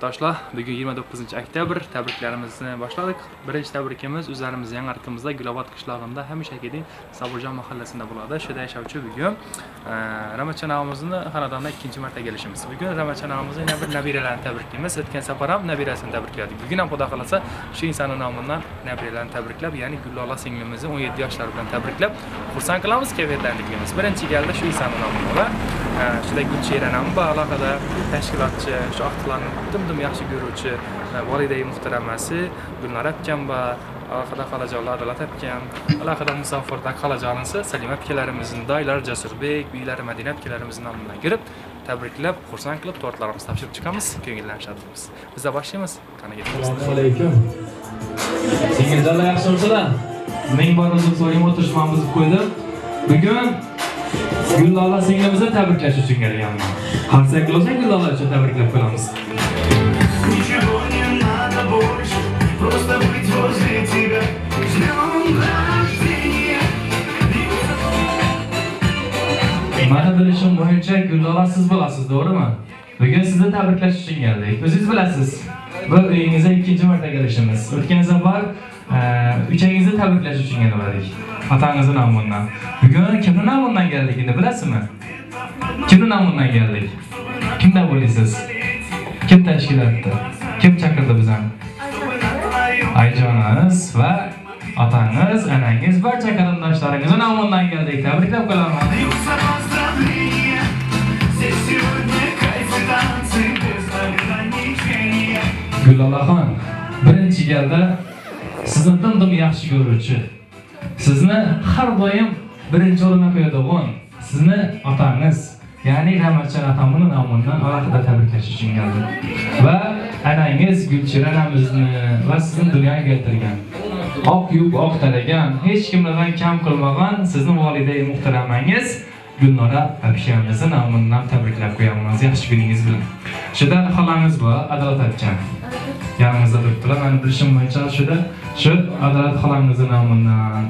yurtdoshlar. Bugun 29 oktyabr tabriklarimizni boshladik. Birinchi tabrikimiz o'zlarimiz Yangartimizda Gulobod qishlog'ida hamishagidek Saburjon mahallasida bo'ladi. Shu yerda yashovchi bugun e, Ramachan og'amizni xonadonda ikkinchi marta kelishimiz. Bugun Ramachan og'amizni yana bir nabiralarini tabriklaymiz. O'tgan safar ham nabirasini tabrikladik. Bugun ham xudo xolasa shu insonni nomidan nabiralarini tabriklab, ya'ni Gullola singlimizni 17 yoshlari bilan tabriklab, xursand qilamiz, kayfiyatlarini tiklaymiz. Birinchi galda shu insonni nomidan va e, shunday Gulchehra bor alohida tashkilotchi, shu axtlarni dim-dim yaxshi ko'ruvchi e, volidai muhtaramasi Gulnora akam va alohida xolajonlar Adolat akam, alohida musofirda xolajonisi Salima akalarimizni, doylar Jasurbek, uylari Madina akalarimizning nomidan kirib, tabriklab, xursand qilib, tortlarimizni topshirib chiqamiz, ko'ngillarni biza. Biz boshlaymiz. Qani assalomu alaykum. Singiljonlar yaxshimisizlar ming bor uzr so'rayman o'tirishman buzib qo'ydim. Bugun gullola singlimizni tabriklash uchun kelganman. Qarsak bo'lsa gullola uchun tabriklab qo'yamiz. Ничего не надо больше, просто быть возле тебя. С днем рождения! mani bilishim bo'yicha Gulnolasiz bo'lasiz to'g'rimi bugun sizni tabriklash uchun keldik o'zingiz bilasiz bu uyingizga ikkinchi marta kelishimiz o'tgan safar uchangizni tabriklash uchun keldik otangizni nomidan bugun kimni nomidan keldik endi bilasizmi kimni nomidan keldik kimdan bo'lasiz kim tashkil etdi kim chaqirdi bizani ayjoningiz va otangiz onangiz barcha qarindoshlaringizni nomidan keldik. Tabriklab qolaman. Gulolaxon birinchi galda sizni dim-dim yaxshi ko'ruvchi, sizni har doim birinchi o'ringa qo'yadigan, sizni otangiz, ya'ni Ramachan otamni nomidan alohida tabriklash uchun keldim. Va anangiz Gulchira onamizni va sizni dunyoga keltirgan. Oq yub, oq talagan, hech kimlardan kam qilmagan sizni volidai muhtaramangiz Gulnora akamizni nomidan tabriklab qo'yamiz yaxshi kuningiz bilan. Shudan xolangiz bor, Adolat akam. yanimizda turibdilar mani bilishim bo'yicha shuda shu adolat xolangizni nomidan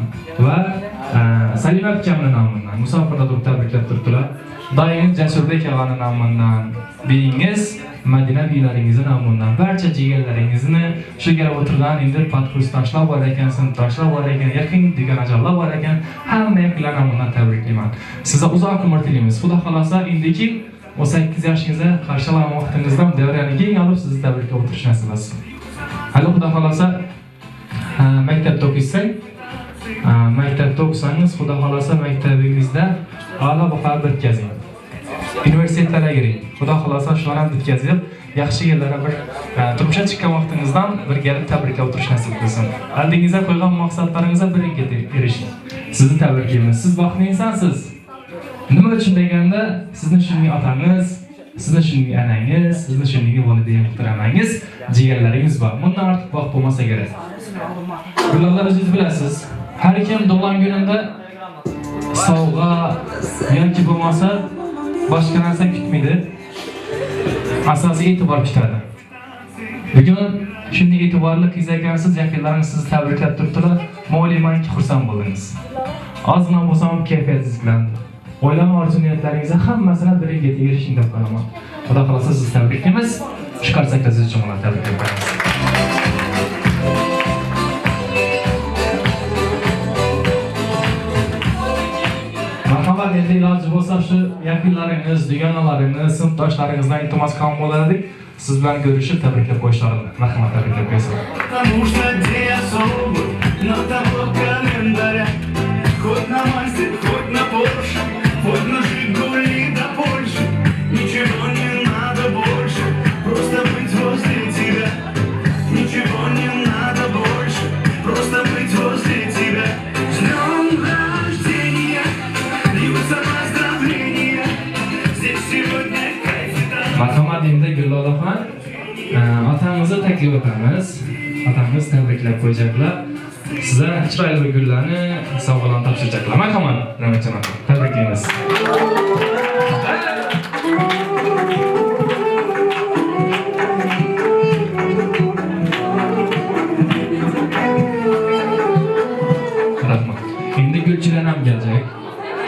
va e, salima akamni nomidan musofirda turib tabriklab turibdilar Bayingiz jasurbek og'ani nomidan beyingiz madina biylaringizni nomidan barcha jigarlaringizni shu yerga o'tirgan endi tashlab bor ekan tashlab bor ekan yaqin dugonajonlar bor ekan. Hamma yoqlar nomidan tabriklayman sizga uzoq umr tilaymiz. Xudo xohlasa indiki 18 yoshingizda qarshilagan vaqtingizdan davrani keng olib sizni tabriklab o'tirish nasib etsin hali xudo xohlasa maktabda o'qiysan maktabda o'qisangiz xudo xolosa maktabingizda a'lo baholar bitkazing universitetlarga kiring xudo xohlasa shular bitkazib yaxshi yerlarga bir e, turmushga chiqqan vaqtingizdan bir kelib tabriklab o'tirish nasib qilsin oldingizga qo'ygan maqsadlaringizga birga erishing. Sizni tabriklaymiz. Siz baxtli insonsiz nima uchun deganda sizni shunday otangiz sizni shunday anangiz sizni shunday volideyn muhtaramangiz jigarlaringiz bor. Bundan ortiq vaqt bo'lmasa kerak. Bularni o'zingiz bilasiz har kim tug'ilgan kunida sovg'a yoki bo'lmasa boshqa narsa kutmaydi. Asosiy e'tibor kutadi. Bugun shunday e'tiborli qiz ekansiz yaqinlaringiz sizni tabriklab turibdilar. Men o'ylaymanki xursand bo'ldingiz. Ozgina bo'lsa ham kayfiyatingiz tiklandi o'ylagan orzu niyatlaringizni hammasini biringa erishing deb qolaman xudo xohlasa sizni tabriklaymiz. Shu qarsakda siz uchun ular endi iloji bo'lsa shu yaqinlaringiz dugonalaringiz sinfdoshlaringizdan iltimos qilgan bo'lar edik siz bilan ko'rishib tabriklab qo'yishlarini marhamat tabriklab qo'yasizlar Потому что день особый, на того календаря. Хоть на мастер, хоть sizlar chiroyli bir gullarni sovg'alarni topshirchaqlar marhamat ramachan aka tabriklaymiz gulchilar ham kelajak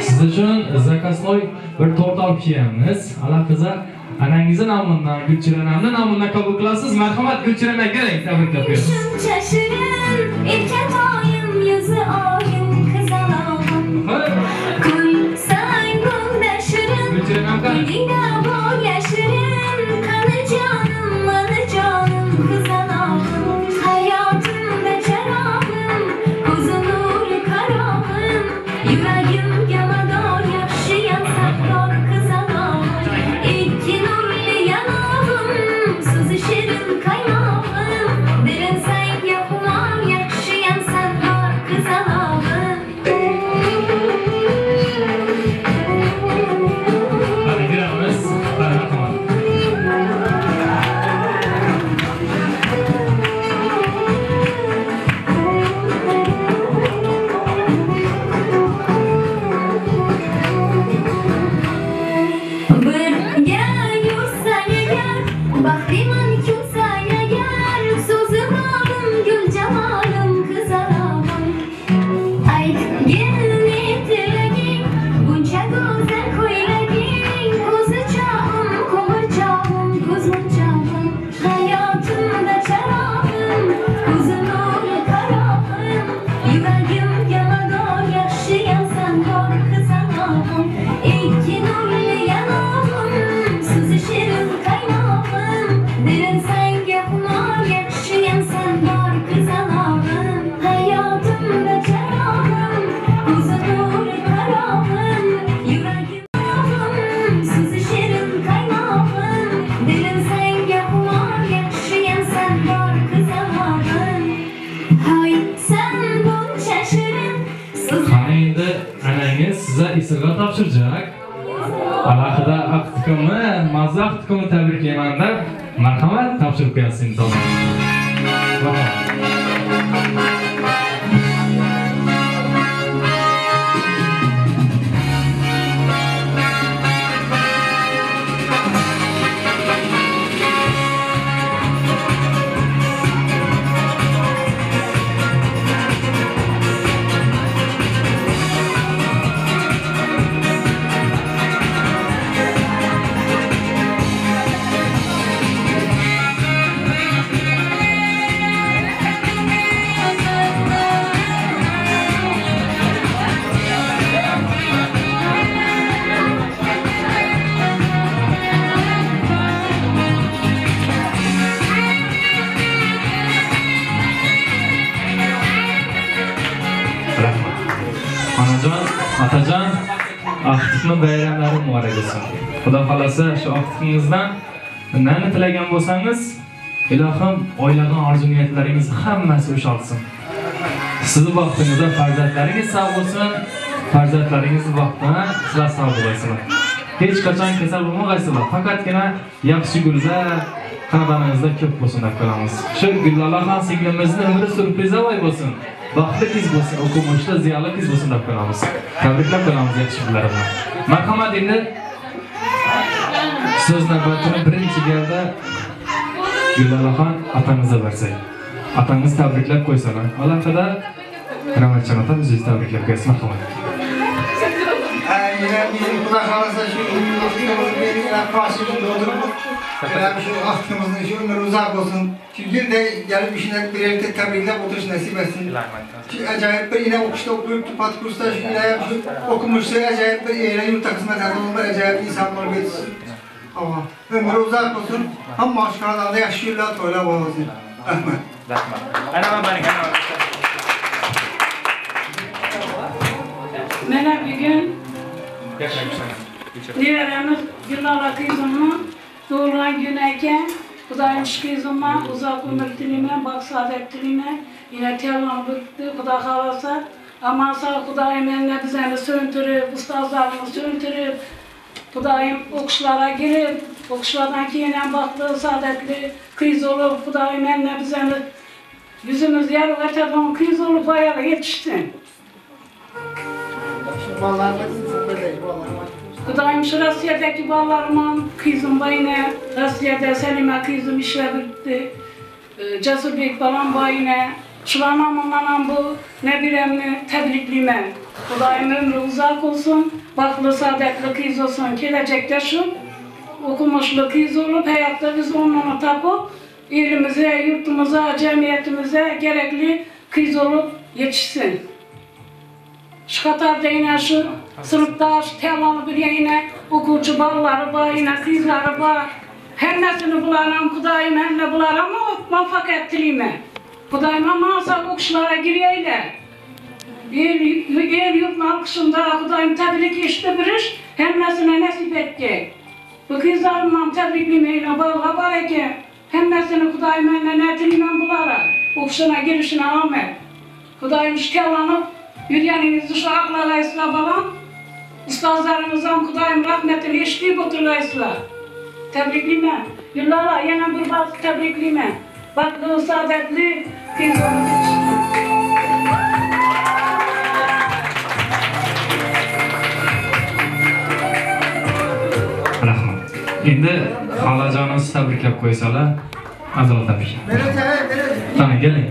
siz uchun zakaznoy bir tort olib kelganmiz ala allaqizar Anangizni nomidan, Gulchiranamni nomidan qabul qilasiz. Marhamat Gulchirana aka. Tabriklab qo'yamiz. Şunca şirin, topshirib Xudo xohlasa shu aqtiqingizdan nimani tilagan bo'lsangiz, ilohim o'ylagan orzu-niyatlaringiz hammasi ushalsin. Sizni vaqtingizda farzandlaringiz sog' bo'lsin, farzandlaringiz vaqtida sizlar sog' bo'lasizlar. Hech qachon kasal bo'lmag'aysizlar Faqatgina yaxshi gullar xabaringizda ko'p bo'lsin deb qolamiz. Shu Gullolaxon singlimizni umri surprizavoy bo'lsin. Baxtli qiz bo'lsin, o'qimishli, ziyoli qiz bo'lsin deb qolamiz. Tabriklab qolamiz yaxshi gullar bilan. Marhamat endi Söz navbatini birinchi galda Gulalaxon atangizga bersak. Atangiz tabriklab qo'ysin. Alohida Ramatjon ota bizni tabriklab qo'ysin, marhamat. Aynen, bizim Xudo xolasa shu umrimizning raqqosini doldurib, Rabbim shu vaqtimizni, shu umr uzoq bo'lsin. Shu günday gelip işine birlikte tabriklab o'tirish nasip etsin. Shu ajoyib bir yine o'qishda o'qib, pat kursda shu yine okumuşsa ajoyib bir yere yurtta xizmat qilib, ajoyib inson bo'lib ketsin. Ama ömrü uzak olsun. Ama aşkarlarda yaşıyorlar toyla olsun. Rahmet. Rahmat. Ana man baring, ana man. Mana bugun Gapiramiz. nevaramiz Gulnora qizimni tug'ilgan kuni ekan. Xudoyim shu qizimga uzoq umr tilayman, baxt saodat tilayman. Yana tayyorlan bitdi, Xudo xolasa. Aman sog' Xudoyim endi bizani so'ntirib, ustozlarni so'ntirib, Xudoyim o'qishlarga kirib, o'qishlardan keyin ham baxtli, saodatli qiz bo'lib, Xudoyim endi bizani yuzimizni yorib ochadigan qiz bo'lib boyaga yetishsin. Vallahi böyle vallahi. Xudoyim shu Rossiyadagi bolalarman qizim boyina, Rossiyada Salima qizim ishlab yuribdi. E, Jasurbek bolam Kulağın ömrü uzak olsun, baklı saadetli kız olsun, gelecekte şu okumuşlu kız olup hayatta biz onunla tapıp ilimize, yurtumuza, cemiyetimize gerekli kız olup yetişsin. Şu kadar da yine şu sınıfta şu temalı bir yine okucu balları var, yine kızları var. Her nesini bularım, kudayım, her ne bularım ama muvaffakat dilime. Kudayım ama okuşlara gireyle bir mügeğer yurt alkışında Akudayım tebrik işte biriş hemmesine nasip etti. Bu kızlarımdan tebrikli meyle bağla bareke hemmesini Kudayım enle netilimen bulara okşuna girişine amen. Kudayım şikalanıp yürüyeniniz dışı aklara isla balan Ustazlarımızdan Kudayım rahmetini eşliği boturla isla. Tebrikli men. Yıllara yine bir bak tebrikli men. Baklı, saadetli kızlarımız. Endi xolajonimizni tabriklab qo'ysalar azal tabrik qani keling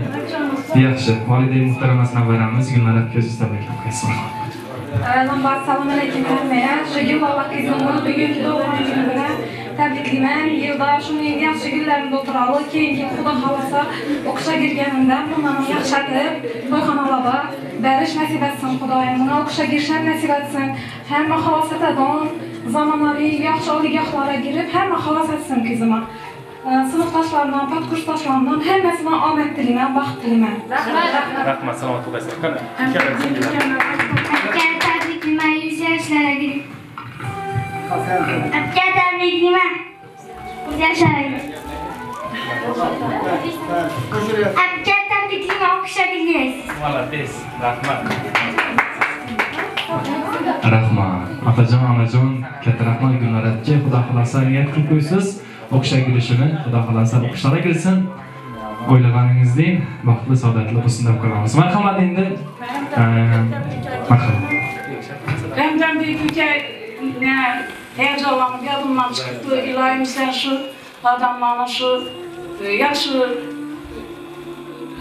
yaxshi volida muhtaramasidan nabaramiz gulnora aka tabriklab qo'yasiz Avvalambor assalomu alaykum hammaga. Shu Gulbog'la qizimni bugungi tug'ilgan kuni bilan tabriklayman. Yilda shunday yaxshi kunlarni o'tirali, keyingi xudo xolasa o'qishga kirganimda bundan yaxshatib, to'yxonalarda berish nasib etsin Xudoyim. Buni o'qishga kirishni nasib etsin. Hamma xolosatadon zamonaviy yaxshi oliygohlarga kirib, hamma xolos etsin qizimga. sinfdoshlarimdan, podkursdoshlarimdan hammasidan omad tilayman, baxt tilayman. rahmat. Salomat bo'lasizlar qani Abga tabriklayman, yuz yoshlarga girib. Abga tabriklayman, yuz yoshlarga tabriklayman, o'qishga kirgaysiz. молодец rahmat. Rahmat otajon onajon katta aka xudo xohlasa niyat qilib qo'ysiz o'qishga kirishini xudo xohlasa o'qishlari kelsin o'ylaganingizdek baxtli saodatli bo'lsin deb qolamiz marhamat endi marhamat Benden büyük ülke ne heyecanlanıp yadımdan çıktı. İlahim sen şu adamlarla şu yaşı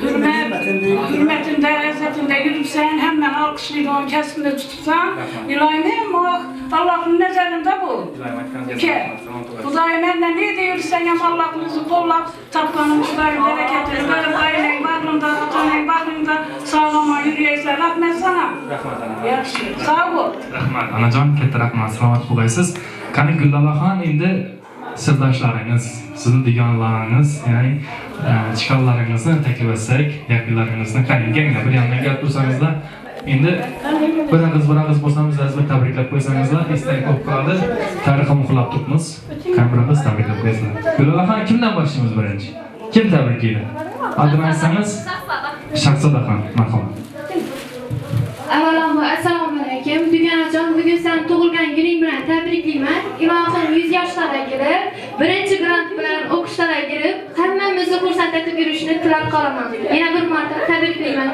hürmet, hürmetin derecesinde yürüpsen hemen alkışlayıp onu kesimde tutsan yılaymayın mı? Allah'ın nezarında bu. Ki, Kudayı benimle ne diyorsan hem Allah'ınızı kolla, tapkanın Kudayı bereketini verin, gayrın bağrında, atanın bağrında sağlama yürüyeysen rahmet sana. Rahmet ana. Yaxşı, sağ ol. Rahmet anacan, kette rahmet, salamat bulaysiz. Kani Güllalahan indi sirdoshlaringiz sizni dugonalaringiz ya'ni e, chiqanlaringizni taklif etsak yaqinlaringizni qarang kelinglar bir yondan kelib tursangizlar endi bir og'iz bir og'iz bo'lsangiz bir tabriklab qo'ysangizlar esdan ko'p qoladi. Tarixni muhrlab turibmiz. Qani tabriklab qo'yasizlar guldalaxon kimdan boshlaymiz birinchi? Kim tabriklaydi adini aytsangiz shahzodaxon marhamat. Avvalambor assalomu alaykum. Dugonajon, bugun sen tug'ilgan kuning bilan tabriklayman. Ilohim 100 yoshlarga kelib, birinchi grant bilan o'qishlarga kirib, hammamizni xursand etib yurishni tilab qolaman. Yana bir marta tabriklayman.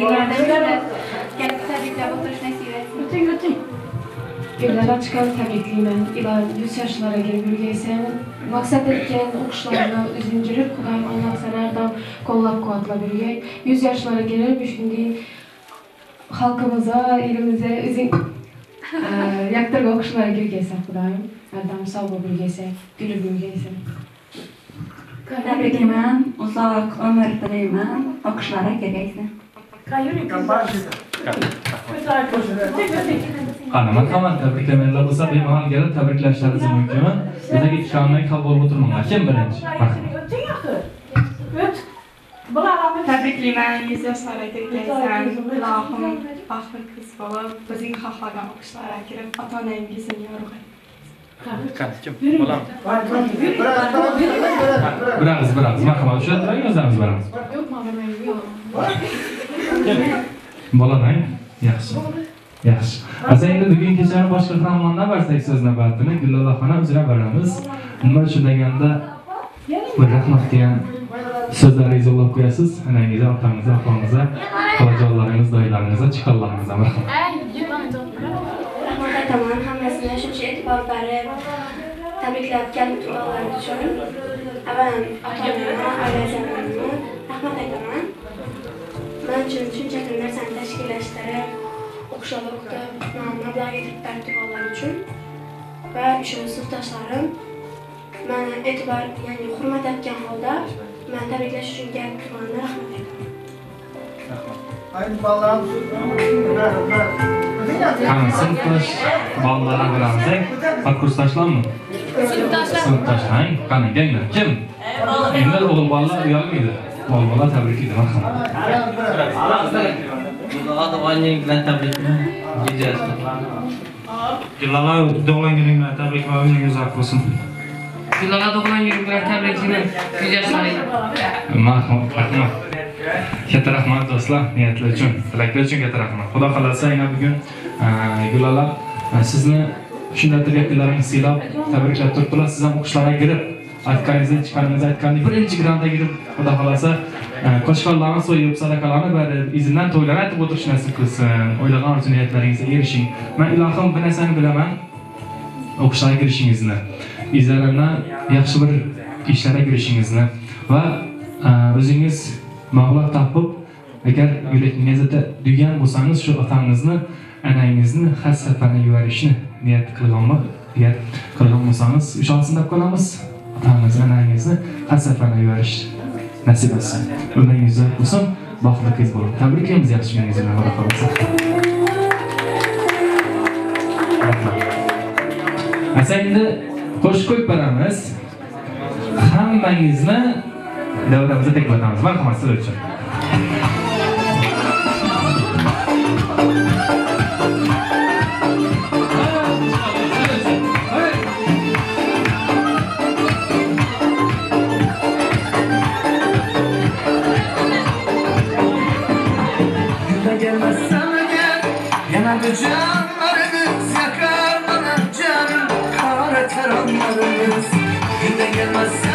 Kirganda kelib tabriklab o'tirish nasib etsin. fikrlərə çıxan təqiqliyimə, ilən 100 yaşlara gəl bölgəysəm, maksat etken okuşlarına üzüncürür, Kudayım Allah sənə ərdan qollab quvvatla bölgək. 100 yaşlara gəlir, düşündüyüm halkımıza, ilimize üzün e, yaktırık okuşlara gülgeysek Kudayım. Erdam sağ ol bölgeysek, gülü bölgeysek. Tabrikliman, uzoq umr tilayman, o'qishlari keraksin. Qayerga? Ko'tarib qo'ying. Qani, marhamat tabriklamaylar bo'lsa bemalol kelib tabriklashlaringiz mumkin. Bizaga ishonmay qabul bo'lib o'tirmanglar. Kim birinchi? Tabriklayman, 100 yoshlarga kirgaysan. Ilohim baxtli qiz bo'lib, o'zing xohlagan o'qishlarga kirib, ota-onangizni yorug'ay. qani kim bolam Bir og'iz, bir og'iz. Marhamat, o'sha turing o'zimiz boramiz. Bolamang. Yaxshi. Yaxshi. Biz endi bugun kechani boshqa qahramondan bersak so'z navbatini Gullolaxona uzra beramiz. Nima uchun deganda bir rahmatga so'zlaringizni yo'llab qo'yasiz. Anangizga, otangizga, opangizga, xolajonlaringiz, doylaringizga, chiqanlaringizga marhamat. rahmat aytaman hammasini shuncha e'tibor berib turganlari uchun avvalan ota onamni rahmat aytaman man uchun shuncha bir narsani tashkil o'qishlarda mablag' yetirib berdi bolalar uchun va ishimiz sinfdoshlarim mani e'tibor ya'ni hurmat etgan holda mani tabriklash uchun kelib turganlar rahmat aytaman Aynı ballarım sinfdosh bolalar bilamiz. Qat kursdoshlarmi? Sinfdoshlar. Sinfdoshlar. Qani ganglar. Kim? Endi o'g'il bolalar uyalmaydi. O'g'il bolalar tabriklaydi. Marhamat. Adovaning bilan tabriklayman. Gulala doğulan gününe tebrik ve ömrünüz uzak olsun. Gulala tug'ilgan kuni bilan tabriklayman. Marhamat. Rahmat. Katta rahmat do'stlar, niyatlar uchun, tilaklar uchun katta rahmat. Xudo xolasa yana bugun Gulala sizni shunday tilaklaringizni siylab tabriklab turibdilar. Siz ham o'qishlarga kirib, aytganingizni, chiqqaningizni aytgandek birinchi grantga kirib, Xudo xohlasa e, qo'shqonlarni so'yib, sadaqalarni berib, izidan to'ylar aytib o'tirish nasib qilsin. O'ylagan orzu niyatlaringizga erishing. man ilohim bir narsani bilaman. o'qishlarga kirishingizni, izlarimdan yaxshi bir ishlarga kirishingizni va e, o'zingiz mablag' topib, agar yurakingizda degan bo'lsangiz, shu otangizni, anangizni har safarda yuborishni niyat qilganmi? Niyat qilgan bo'lsangiz, ishonsin deb qolamiz. Otangizni, onangizni har safarda yuborish nasib etsin. Umringiz bo'lsin, baxtli qiz bo'lib Tabriklaymiz yaxshi kuningiz bilan Xudo xohlasa Asa endi qo'shiq qo'yib boramiz Hammangizni davramizda etamiz Marhamat sizlar uchun. Canlarımız yakar bana canım Kahretler almalıyız Güne gelmezse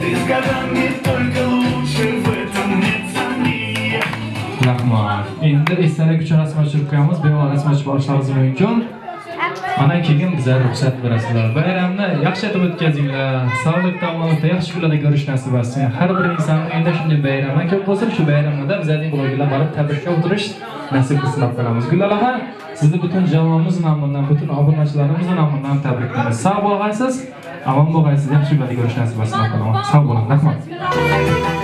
Ты с годами только лучше В этом нет сомнения Rahmat. Endi esdalik uchun rasm ochib qo'yamiz. Bemalol rasm mumkin. Ana keyin bizga ruxsat berasizlar. Bayramni yaxshi etib o'tkazinglar. Sog'likda, omonatda, yaxshi kunlarda ko'rish nasib etsin. Har bir insonni uyida shunday bayramlar ko'p bo'lsin. Shu bayramda bizlarning blogerlar borib tabrikka o'tirish nasib qilsin deb qolamiz. Gullar opa, sizni butun jamoamiz nomidan, butun obunachilarimiz nomidan tabriklaymiz. Sog' bo'lg'aysiz, omon bo'lg'aysiz, yaxshi kunlarda ko'rish nasib etsin deb qolaman. Sog' bo'ling. Rahmat.